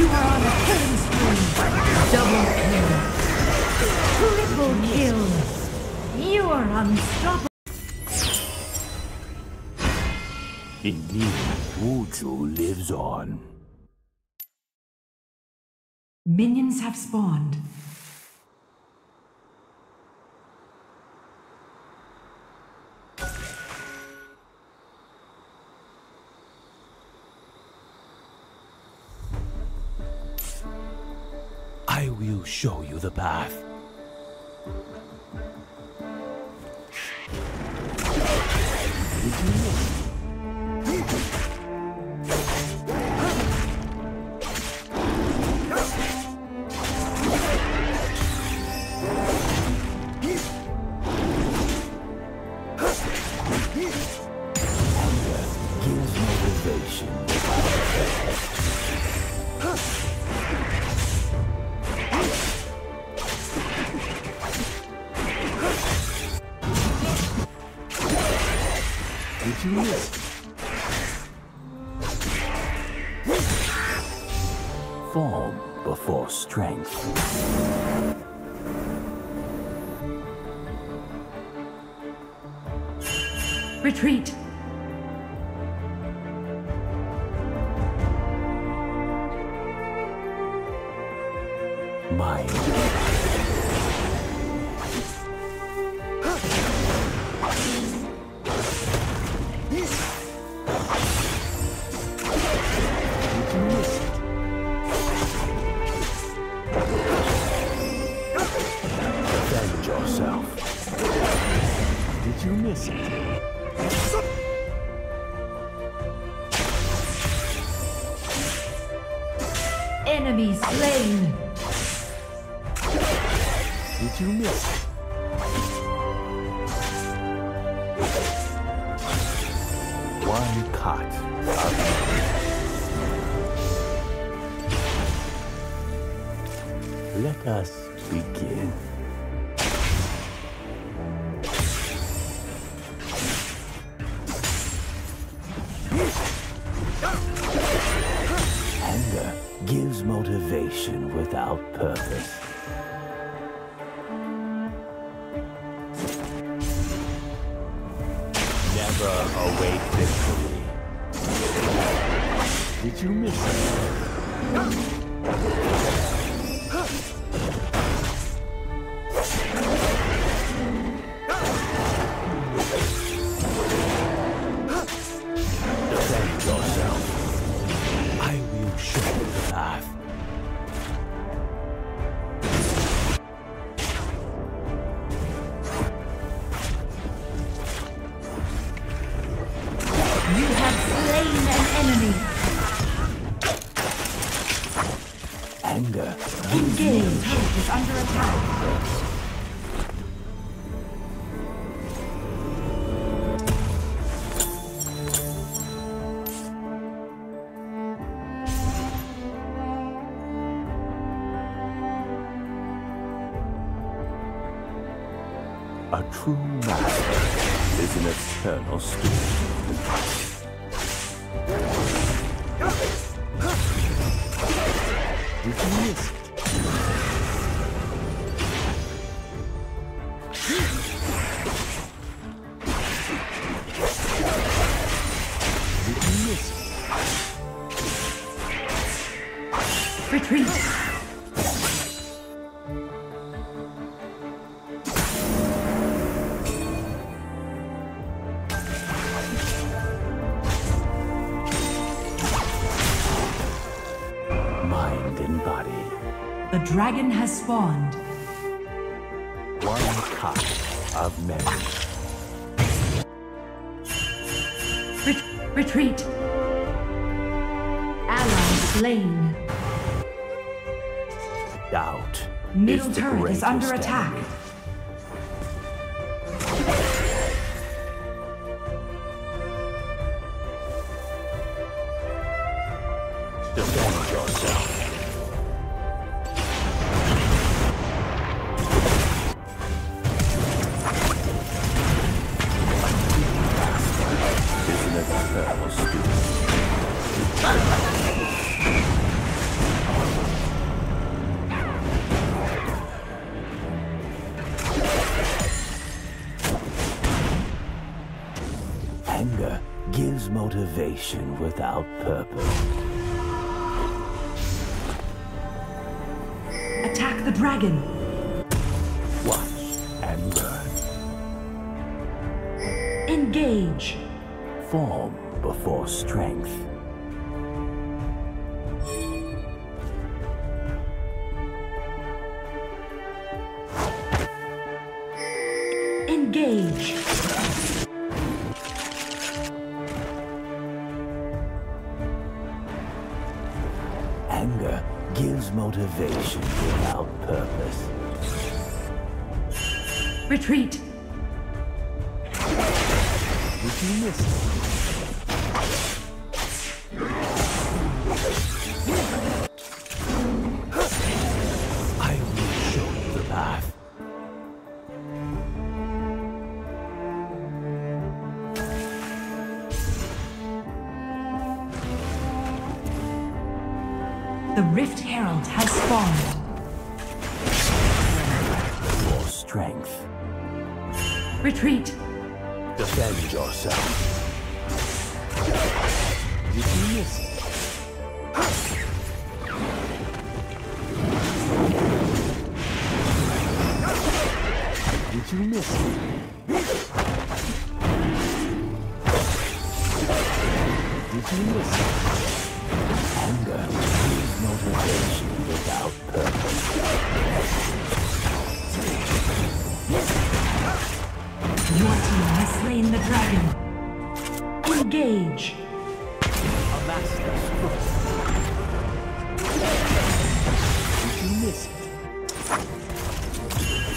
You are on a killing spree. Double kill. Triple kill. You are unstoppable. In me, Wuju lives on. Minions have spawned. Will show you the path. Retreat. Let us begin. Anger gives motivation without purpose. Never await victory. Did you miss it? Anger Engage. is under attack. A true master is an eternal student. Dragon has spawned. One cup of memory. Ret- retreat. Ally slain. Doubt. Middle is turret is under attack. enemy. Motivation without purpose. Attack the dragon. Watch and learn. Engage. Form before strength. Engage. Motivation without purpose. Retreat. Did you miss The Rift Herald has spawned. For strength. Retreat. Defend yourself. Did you miss it? Did you miss it? Did you miss it? Anger is without purpose. Your team has slain the dragon. Engage. A master. Did you miss it?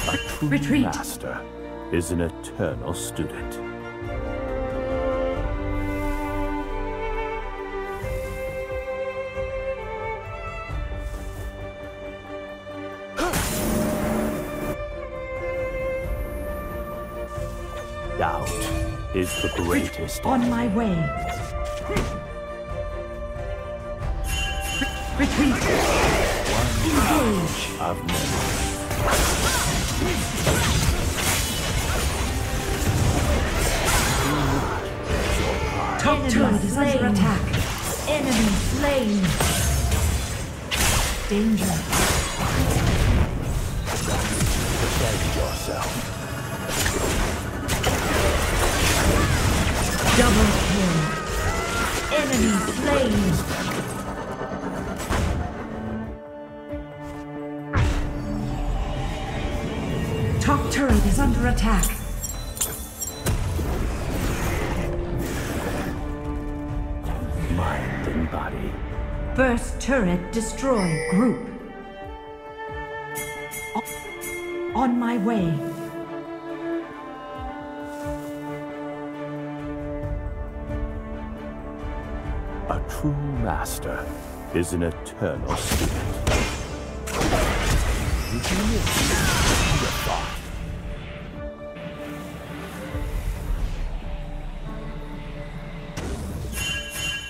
A true Retreat. master is an eternal student. Doubt is the greatest. On my way. Retreat. Engage. of memory. Top turret is under attack. Enemy slain. Danger. Defend yourself. Double kill. Enemy slain. Top turret is under attack. Mind and body. First turret destroyed. Group. On my way. Master is an eternal student. You?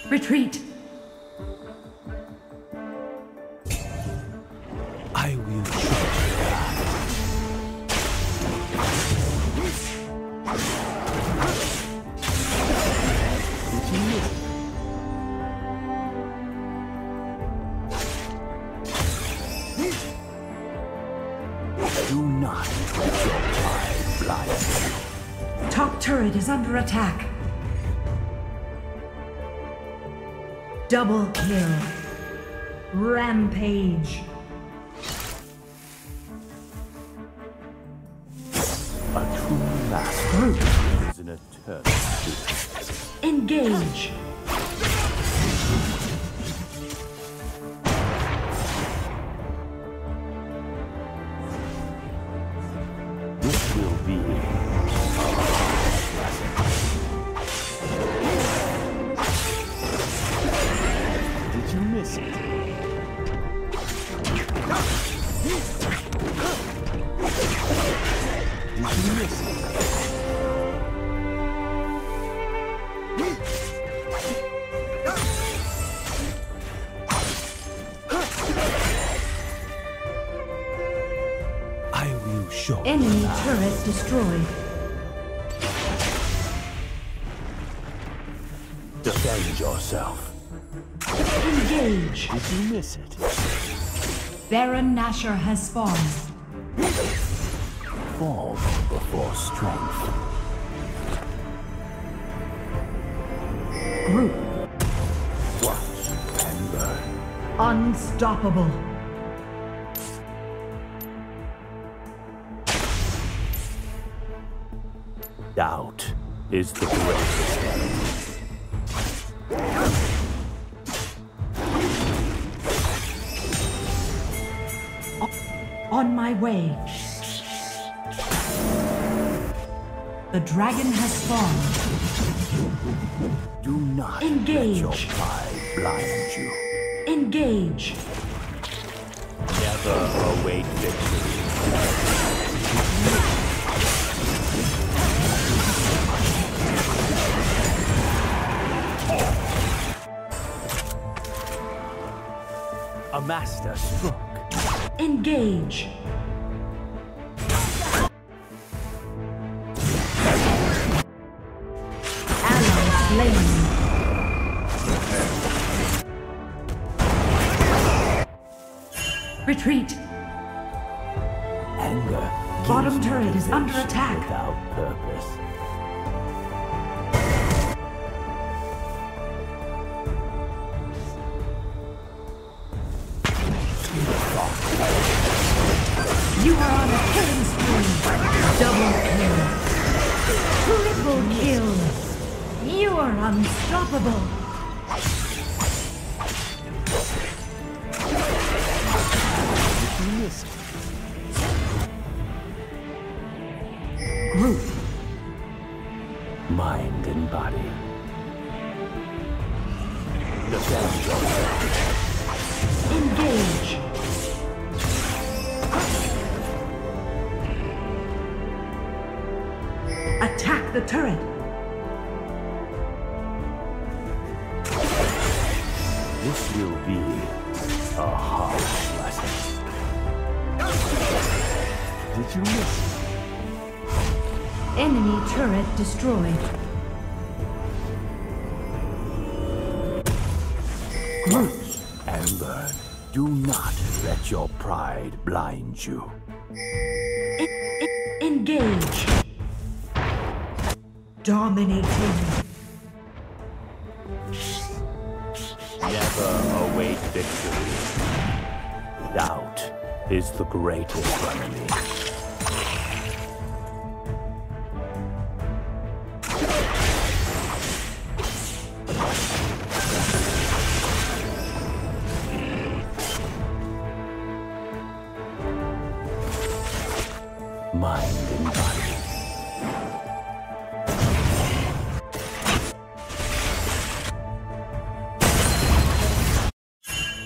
Retreat. Turret is under attack. Double kill. Rampage. A true master Group. is an eternal. Engage. I will show Enemy turret destroyed. Defend yourself. Engage. Did you miss it? Baron Nashor has spawned. Form before strength. Group. Watch and burn. Unstoppable. Doubt is the greatest enemy. On my way. The dragon has spawned. Do not Engage. let your pride blind you. Engage. Never await victory. Master stroke. Engage. Ally slain. Retreat. Anger. Bottom turret is under attack. Without purpose. You are on a killing spree. Double kill. Triple kill. You are unstoppable. You miss Attack the turret. This will be a harsh lesson. Did you miss? Enemy turret destroyed. Group. and burn. Do not let your pride blind you. Dominating. Never await victory. Doubt is the greatest enemy.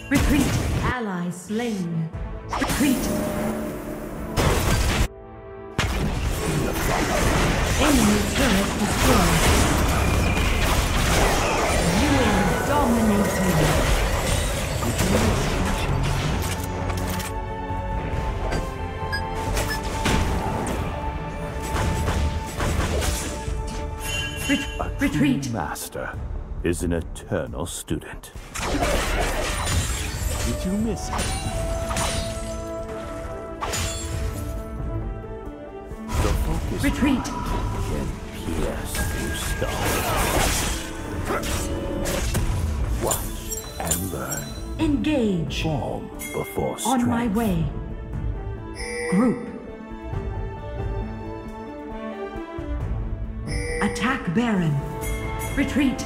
Retreat. Ally slain. Retreat. Enemy turret destroyed. You are dominating. Ret- retreat. master is an eternal student. Did you miss it? The focus Retreat. can pierce through stone. Watch and learn. Engage. Form before strength. On my way. Group. Attack Baron. Retreat.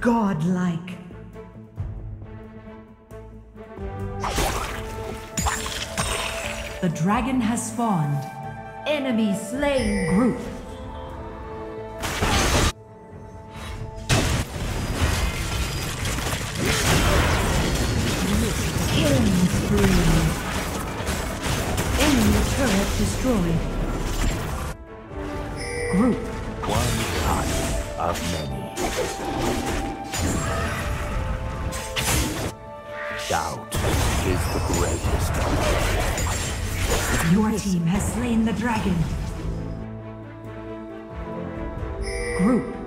Godlike. The dragon has spawned. Enemy slain group. Your team has slain the dragon. Group.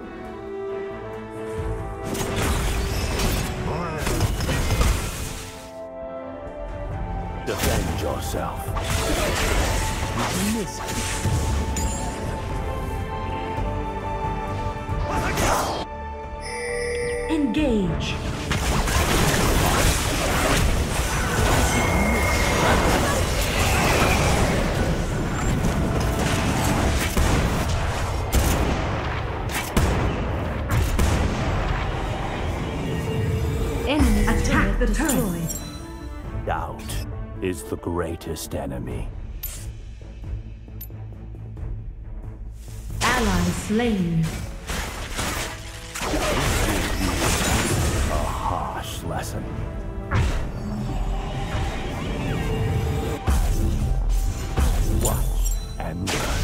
The turret. Doubt is the greatest enemy. Ally slain. A harsh lesson. Watch and learn.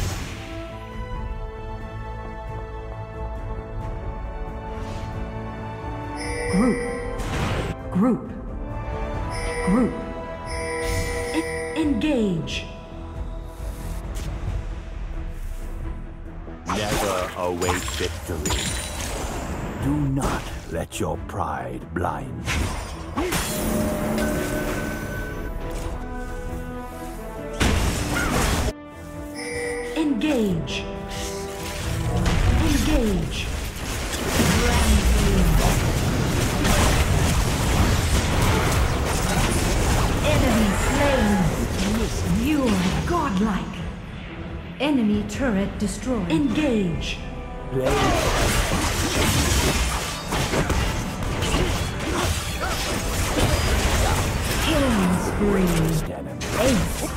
Group. Group. Group. En- engage. Never await victory. Do not let your pride blind you. Engage. Engage. Enemy turret destroyed. Engage. Killing spree. Enemy. Ace.